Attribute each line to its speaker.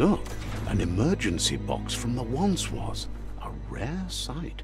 Speaker 1: Look, an emergency box from the once was. A rare sight.